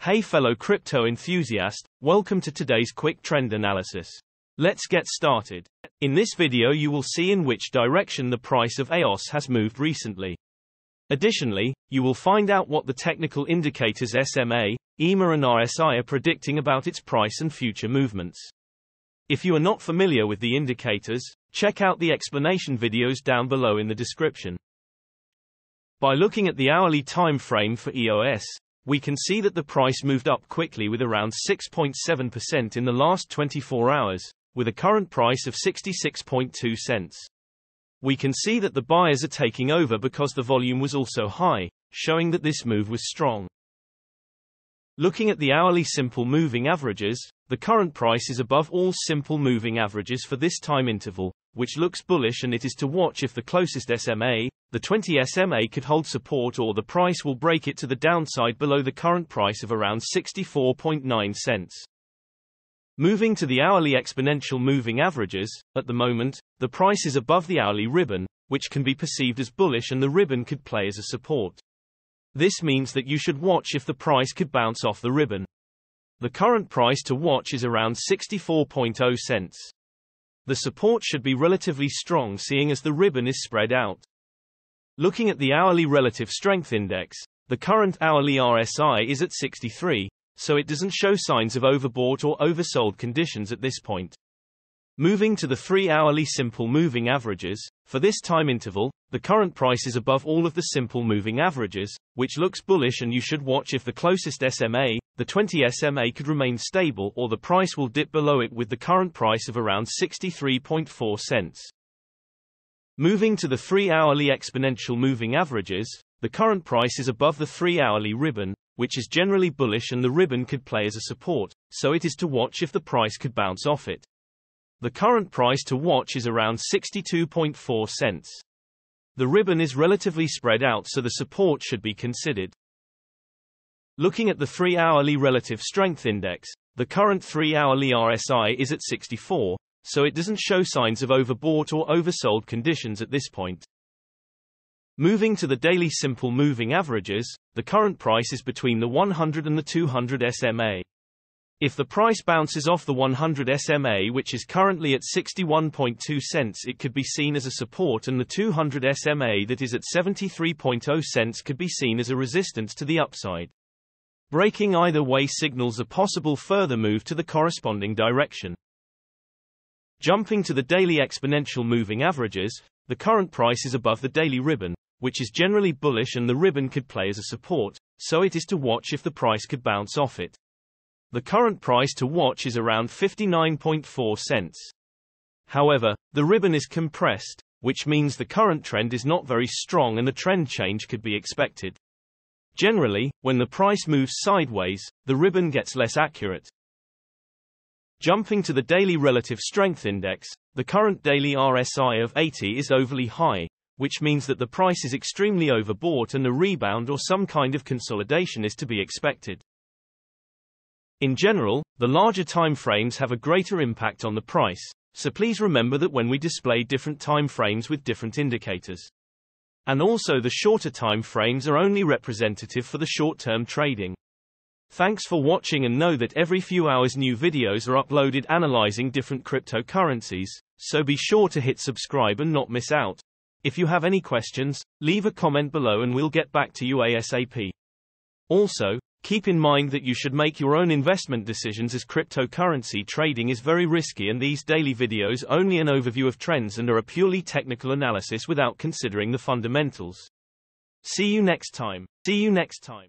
Hey fellow crypto enthusiast, welcome to today's quick trend analysis. Let's get started. In this video you will see in which direction the price of EOS has moved recently. Additionally, you will find out what the technical indicators SMA, EMA and RSI are predicting about its price and future movements. If you are not familiar with the indicators, check out the explanation videos down below in the description. By looking at the hourly time frame for EOS, we can see that the price moved up quickly with around 6.7% in the last 24 hours, with a current price of 66.2 cents. We can see that the buyers are taking over because the volume was also high, showing that this move was strong. Looking at the hourly simple moving averages, the current price is above all simple moving averages for this time interval, which looks bullish and it is to watch if the closest SMA, the 20 SMA could hold support or the price will break it to the downside below the current price of around 64.9 cents. Moving to the hourly exponential moving averages, at the moment, the price is above the hourly ribbon, which can be perceived as bullish and the ribbon could play as a support. This means that you should watch if the price could bounce off the ribbon. The current price to watch is around 64.0 cents. The support should be relatively strong seeing as the ribbon is spread out. Looking at the hourly relative strength index, the current hourly RSI is at 63, so it doesn't show signs of overbought or oversold conditions at this point. Moving to the three-hourly simple moving averages, for this time interval, the current price is above all of the simple moving averages, which looks bullish and you should watch if the closest SMA, the 20 SMA could remain stable or the price will dip below it with the current price of around 63.4 cents. Moving to the three-hourly exponential moving averages, the current price is above the three-hourly ribbon, which is generally bullish and the ribbon could play as a support, so it is to watch if the price could bounce off it. The current price to watch is around 62.4 cents. The ribbon is relatively spread out so the support should be considered. Looking at the 3-hourly relative strength index, the current 3-hourly RSI is at 64, so it doesn't show signs of overbought or oversold conditions at this point. Moving to the daily simple moving averages, the current price is between the 100 and the 200 SMA. If the price bounces off the 100 SMA which is currently at 61.2 cents it could be seen as a support and the 200 SMA that is at 73.0 cents could be seen as a resistance to the upside. Breaking either way signals a possible further move to the corresponding direction. Jumping to the daily exponential moving averages, the current price is above the daily ribbon, which is generally bullish and the ribbon could play as a support, so it is to watch if the price could bounce off it. The current price to watch is around 59.4 cents. However, the ribbon is compressed, which means the current trend is not very strong and a trend change could be expected. Generally, when the price moves sideways, the ribbon gets less accurate. Jumping to the daily relative strength index, the current daily RSI of 80 is overly high, which means that the price is extremely overbought and a rebound or some kind of consolidation is to be expected. In general, the larger time frames have a greater impact on the price, so please remember that when we display different time frames with different indicators. And also the shorter time frames are only representative for the short-term trading. Thanks for watching and know that every few hours new videos are uploaded analyzing different cryptocurrencies, so be sure to hit subscribe and not miss out. If you have any questions, leave a comment below and we'll get back to you ASAP. Also, keep in mind that you should make your own investment decisions as cryptocurrency trading is very risky and these daily videos only an overview of trends and are a purely technical analysis without considering the fundamentals. See you next time. See you next time.